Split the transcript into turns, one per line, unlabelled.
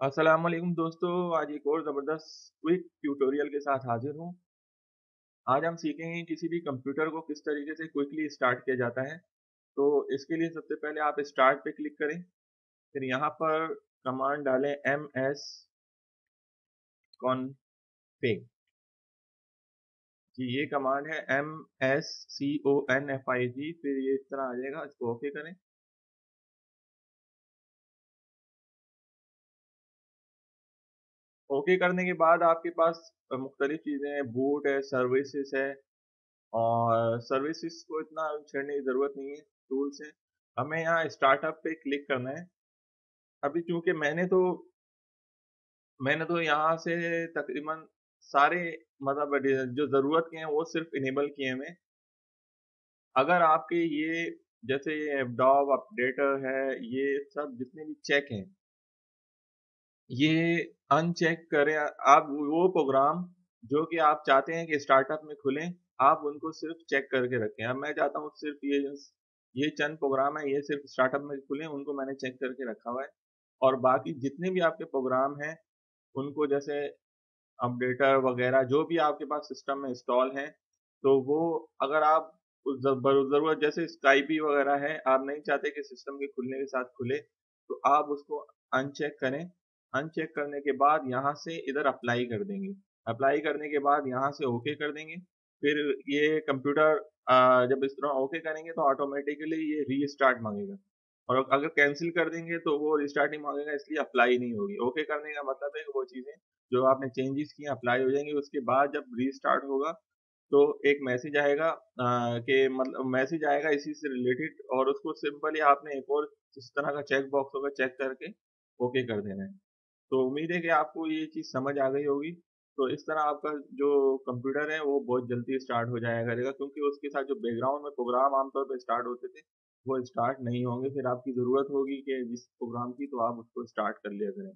अस्सलाम वालेकुम दोस्तों, आज एक और ज़बरदस्त क्विक ट्यूटोरियल के साथ हाजिर हूँ। आज हम सीखेंगे किसी भी कंप्यूटर को किस तरीके से क्विकली स्टार्ट किया जाता है। तो इसके लिए सबसे पहले आप स्टार्ट पे क्लिक करें, फिर यहाँ पर कमांड डालें एम एस कॉन्फिग जी, ये कमांड है M S C O N F I G फिर ये इस तरह आ जाएगा, इसको ओके करें। ओके करने के बाद आपके पास मुख्तलिफ़ चीज़ें हैं बूट है सर्विसेज़ है, और सर्विसेज़ को इतना छेड़ने की ज़रूरत नहीं है टूल्स हैं। हमें यहाँ स्टार्टअप पे क्लिक करना है। अभी चूँकि मैंने तो मैंने तो यहाँ से तकरीबन सारे मतलब जो ज़रूरत के हैं, वो सिर्फ़ इनेबल किए हैं अगर आपके ये, जैसे ये डॉब अपडेटर है, ये सब जितने भी चेक हैं ये अनचेक करें। आप वो प्रोग्राम जो कि आप चाहते हैं कि स्टार्टअप में खुलें, आप उनको सिर्फ़ चेक करके रखें। अब मैं चाहता हूँ सिर्फ़ ये ये चंद प्रोग्राम है, ये सिर्फ़ स्टार्टअप में खुलें, उनको मैंने चेक करके रखा हुआ है। और बाकी जितने भी आपके प्रोग्राम हैं, उनको जैसे अपडेटर वगैरह, जो भी आपके पास सिस्टम में इंस्टॉल हैं तो वो अगर आप ज़रूरत जैसे स्काइपी वगैरह है, आप नहीं चाहते कि सिस्टम के खुलने के साथ खुले तो आप उसको अनचेक करें। अनचेक करने के बाद यहाँ से इधर अप्लाई कर देंगे। अप्लाई करने के बाद यहाँ से ओके कर देंगे। फिर ये कंप्यूटर जब इस तरह ओके करेंगे तो ऑटोमेटिकली ये रीस्टार्ट मांगेगा। और अगर कैंसिल कर देंगे तो वो रिस्टार्ट नहीं मांगेगा, इसलिए अप्लाई नहीं होगी। ओके करने का मतलब है कि वो चीज़ें जो आपने चेंजेस किए अप्लाई हो जाएँगी। उसके बाद जब रीस्टार्ट होगा तो एक मैसेज आएगा कि मतलब मैसेज आएगा इसी से रिलेटेड और उसको सिंपली आपने एक और इस तरह का चेक बॉक्स होगा चेक करके ओके कर देना है। तो उम्मीद है कि आपको ये चीज़ समझ आ गई होगी। तो इस तरह आपका जो कंप्यूटर है, वो बहुत जल्दी स्टार्ट हो जाया करेगा, क्योंकि उसके साथ जो बैकग्राउंड में प्रोग्राम आमतौर पर स्टार्ट होते थे, वो स्टार्ट नहीं होंगे। फिर आपकी ज़रूरत होगी कि जिस प्रोग्राम की तो आप उसको स्टार्ट कर लिया करें।